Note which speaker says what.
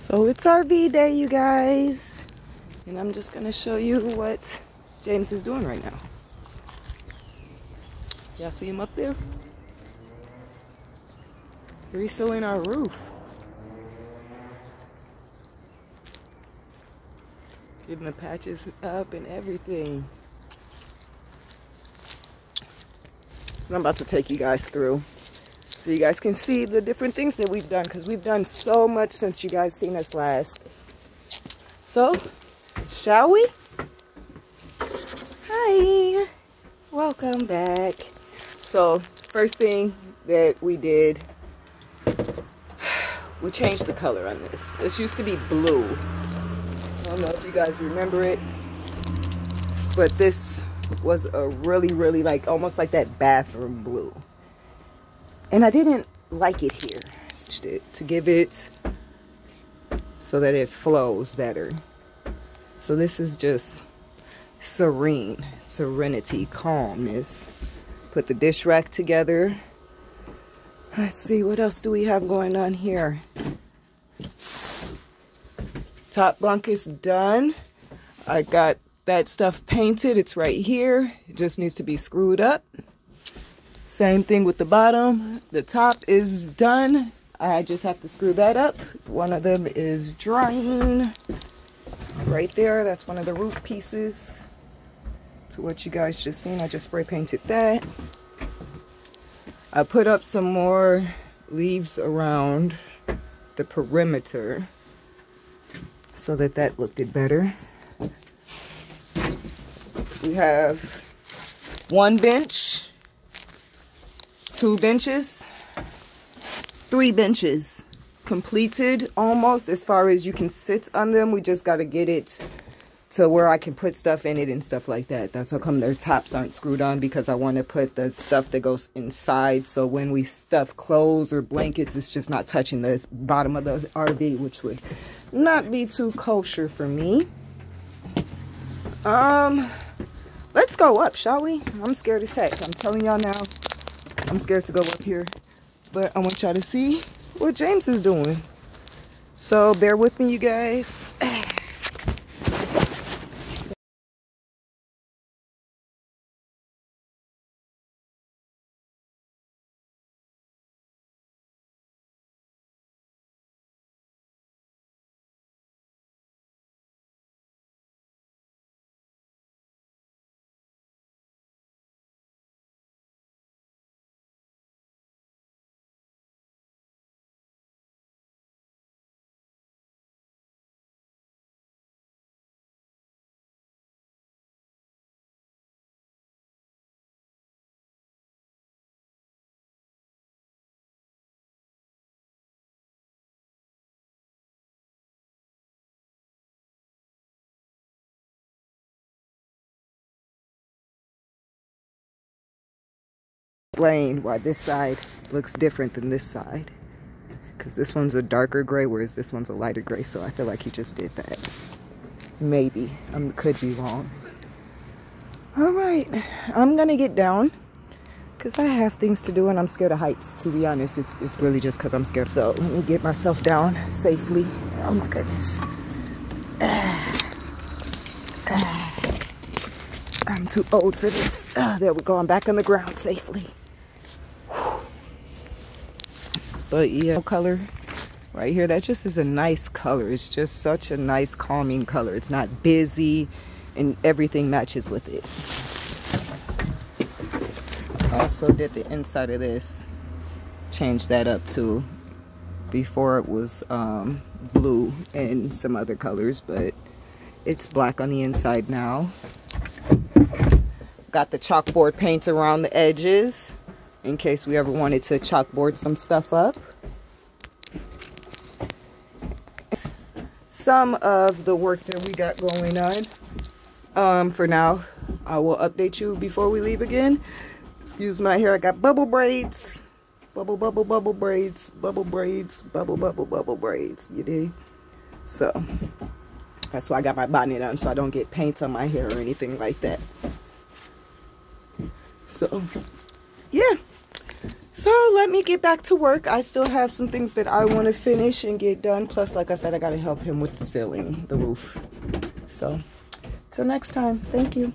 Speaker 1: So it's RV day, you guys. And I'm just gonna show you what James is doing right now. Y'all see him up there? Resealing our roof. Getting the patches up and everything. I'm about to take you guys through so you guys can see the different things that we've done because we've done so much since you guys seen us last. So, shall we? Hi, welcome back. So, first thing that we did, we changed the color on this. This used to be blue. I don't know if you guys remember it, but this was a really, really like, almost like that bathroom blue. And I didn't like it here to give it so that it flows better. So this is just serene, serenity, calmness. Put the dish rack together. Let's see, what else do we have going on here? Top bunk is done. I got that stuff painted. It's right here. It just needs to be screwed up. Same thing with the bottom. The top is done. I just have to screw that up. One of them is drying. Right there, that's one of the roof pieces. To what you guys just seen, I just spray painted that. I put up some more leaves around the perimeter so that that looked it better. We have one bench two benches, three benches completed almost as far as you can sit on them. We just got to get it to where I can put stuff in it and stuff like that. That's how come their tops aren't screwed on because I want to put the stuff that goes inside. So when we stuff clothes or blankets, it's just not touching the bottom of the RV, which would not be too kosher for me. Um, let's go up, shall we? I'm scared as heck. I'm telling y'all now, I'm scared to go up here, but I want y'all to see what James is doing. So bear with me, you guys. explain why this side looks different than this side. Because this one's a darker gray, whereas this one's a lighter gray. So I feel like he just did that. Maybe. I could be wrong. All right. I'm to get down. Because I have things to do and I'm scared of heights. To be honest, it's, it's really just because I'm scared. So let me get myself down safely. Oh my goodness. I'm too old for this. Uh, there we go. I'm back on the ground safely. But yeah, color right here, that just is a nice color. It's just such a nice calming color. It's not busy and everything matches with it. Also did the inside of this, changed that up too. Before it was um, blue and some other colors, but it's black on the inside now. Got the chalkboard paint around the edges in case we ever wanted to chalkboard some stuff up. Some of the work that we got going on. Um, for now, I will update you before we leave again. Excuse my hair, I got bubble braids. Bubble, bubble, bubble braids, bubble braids, bubble, bubble, bubble braids, you dig? So, that's why I got my bonnet on so I don't get paint on my hair or anything like that. So, yeah. So let me get back to work. I still have some things that I want to finish and get done. Plus, like I said, I got to help him with the ceiling, the roof. So till next time, thank you.